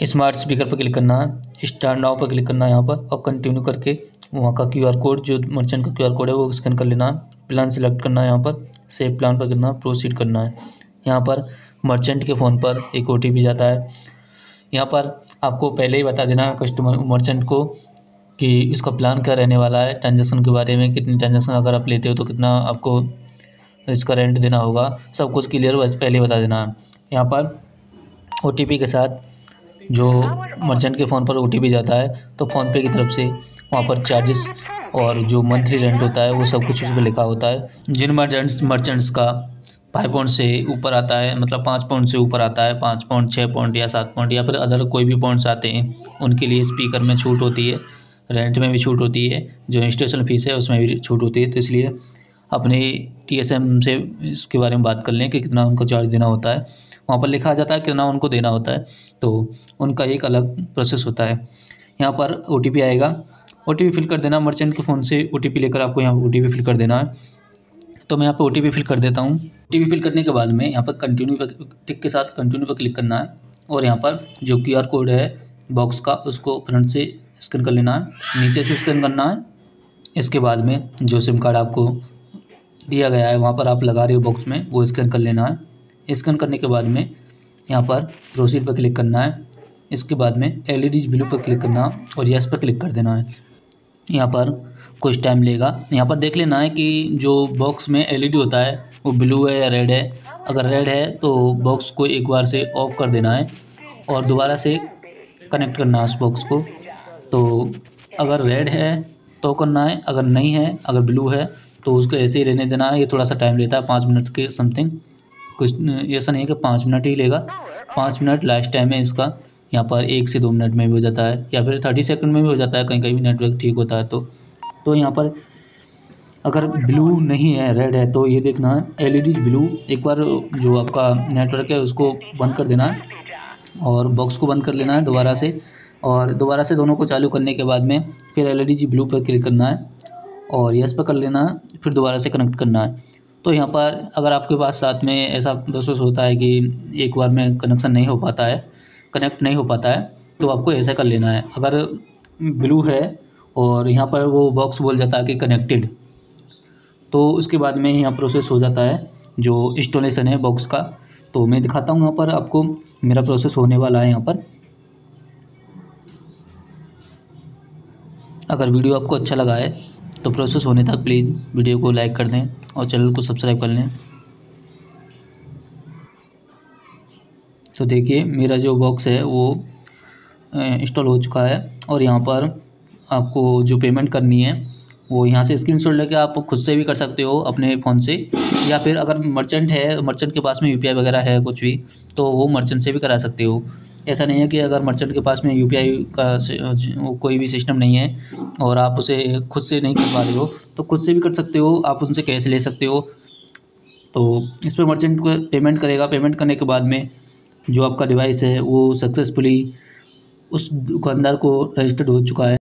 Smart speaker पर click करना है स्टार नाव पर क्लिक करना है यहाँ पर और कंटिन्यू करके वहाँ का क्यूआर कोड जो मर्चेंट का क्यूआर कोड है, वो स्कैन कर लेना। है प्लान सेलेक्ट करना है यहाँ पर सेव प्लान पर करना है प्रोसीड करना है। यहाँ पर मर्चेंट के फ़ोन पर एक ओटीपी जाता है। यहाँ पर आपको पहले ही बता देना कस्टमर मर्चेंट को कि इसका प्लान क्या रहने वाला है ट्रांजेक्शन के बारे में कितनी ट्रांजेक्शन अगर आप लेते हो तो कितना आपको इसका रेंट देना होगा। सब कुछ क्लियर पहले बता देना। है यहाँ पर ओटीपी के साथ जो मर्चेंट के फ़ोन पर ओटीपी जाता है तो फ़ोनपे की तरफ़ से वहाँ पर चार्जेस और जो मंथली रेंट होता है, वो सब कुछ उस पर लिखा होता है। जिन मर्चेंट्स मर्चेंट्स का फाइव पॉइंट से ऊपर आता है मतलब पाँच पॉइंट से ऊपर आता है, पाँच पॉइंट छः पॉइंट या सात पॉइंट या फिर अदर कोई भी पॉइंट्स आते हैं, उनके लिए स्पीकर में छूट होती है रेंट में भी छूट होती है, जो इंस्टेशन फ़ीस है, उसमें भी छूट होती है तो इसलिए अपने टी एस एम से इसके बारे में बात कर लें कि कितना उनको चार्ज देना होता है। वहाँ पर लिखा जाता है कितना उनको देना होता है। तो उनका एक अलग प्रोसेस होता है। यहाँ पर ओटीपी आएगा। ओटीपी फिल कर देना। मर्चेंट के फ़ोन से ओटीपी लेकर आपको यहाँ OTP फिल कर देना है। तो मैं यहाँ पर OTP फिल कर देता हूँ। OTP फिल करने के बाद में यहाँ पर कंटिन्यू पर टिक के साथ कंटिन्यू पर क्लिक करना है। और यहाँ पर जो QR कोड है बॉक्स का, उसको फ्रंट से स्कैन कर लेना है। नीचे से स्कैन करना है। इसके बाद में जो सिम कार्ड आपको दिया गया है, वहाँ पर आप लगा रहे हो बॉक्स में, वो स्कैन कर लेना है। स्कैन करने के बाद में यहाँ पर प्रोसीड पर क्लिक करना है। इसके बाद में एल ई ब्लू पर क्लिक करना और यस पर क्लिक कर देना है। यहाँ पर कुछ टाइम लेगा। यहाँ पर देख लेना है कि जो बॉक्स में एलईडी होता है, वो ब्लू है या रेड है। अगर रेड है तो बॉक्स को एक बार से ऑफ़ कर देना है और दोबारा से कनेक्ट करना है उस बॉक्स को। तो अगर रेड है तो करना है। अगर नहीं है, अगर ब्लू है तो उसको ऐसे ही रहने देना है ये थोड़ा सा टाइम लेता है, पाँच मिनट के समथिंग कुछ ऐसा नहीं है कि पाँच मिनट ही लेगा। पाँच मिनट लास्ट टाइम है इसका। यहाँ पर एक से दो मिनट में भी हो जाता है, या फिर थर्टी सेकंड में भी हो जाता है कहीं कहीं भी नेटवर्क ठीक होता है तो। तो यहाँ पर अगर ब्लू नहीं है रेड है तो ये देखना है एलईडी ब्लू एक बार जो आपका नेटवर्क है, उसको बंद कर देना है और बॉक्स को बंद कर लेना है दोबारा से। और दोबारा से दोनों को चालू करने के बाद में फिर एल ब्लू पर क्लिक करना है। और यस पर कर लेना है फिर दोबारा से कनेक्ट करना। है तो यहाँ पर अगर आपके पास साथ में ऐसा महसूस होता है कि एक बार में कनेक्शन नहीं हो पाता है कनेक्ट नहीं हो पाता है तो आपको ऐसा कर लेना है। अगर ब्लू है और यहाँ पर वो बॉक्स बोल जाता है कि कनेक्टेड तो उसके बाद में यहाँ प्रोसेस हो जाता है, जो इंस्टॉलेशन है बॉक्स का। तो मैं दिखाता हूँ यहाँ पर आपको, मेरा प्रोसेस होने वाला है यहाँ पर। अगर वीडियो आपको अच्छा लगा है तो प्रोसेस होने तक प्लीज़ वीडियो को लाइक कर दें और चैनल को सब्सक्राइब कर लें। तो देखिए, मेरा जो बॉक्स है वो इंस्टॉल हो चुका है और यहाँ पर आपको जो पेमेंट करनी है, वो यहाँ से स्क्रीन शॉट लेके आप खुद से भी कर सकते हो अपने फ़ोन से। या फिर अगर मर्चेंट है मर्चेंट के पास में यूपीआई वगैरह है कुछ भी तो वो मर्चेंट से भी करा सकते हो। ऐसा नहीं है कि अगर मर्चेंट के पास में यूपीआई का कोई भी सिस्टम नहीं है और आप उसे खुद से नहीं कर पा रहे हो तो खुद से भी कर सकते हो, आप उनसे कैश ले सकते हो। तो इस पर मर्चेंट को पेमेंट करेगा। पेमेंट करने के बाद में जो आपका डिवाइस है, वो सक्सेसफुली उस दुकानदार को रजिस्टर्ड हो चुका है।